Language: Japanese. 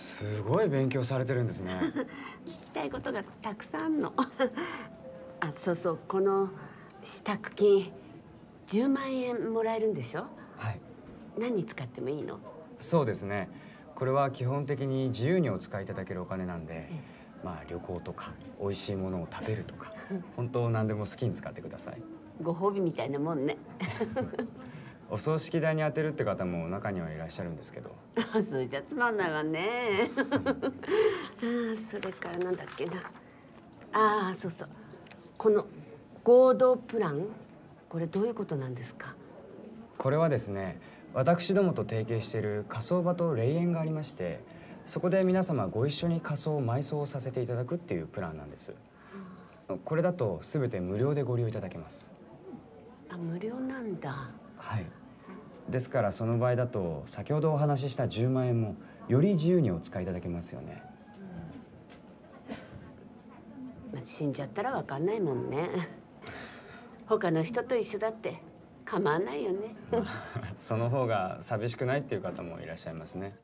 すごい勉強されてるんですね。聞きたいことがたくさんの。あそうそうこの支度金10万円もらえるんでしょ？はい。何に使ってもいいの？そうですね。これは基本的に自由にお使いいただけるお金なんで、えまあ旅行とか美味しいものを食べるとか本当何でも好きに使ってください。ご褒美みたいなもんね お葬式代に充てるって方も中にはいらっしゃるんですけど。あ それじゃつまんないわね。あそれからなんだっけな。ああそうそう。この合同プラン？これどういうことなんですか？これはですね私どもと提携している火葬場と霊園がありましてそこで皆様ご一緒に火葬埋葬をさせていただくっていうプランなんです。これだと全て無料でご利用いただけます。あ無料なんだ。はいですからその場合だと先ほどお話しした10万円もより自由にお使いいただけますよね。まあ死んじゃったらわかんないもんね。他の人と一緒だって構わないよね。その方が寂しくないっていう方もいらっしゃいますね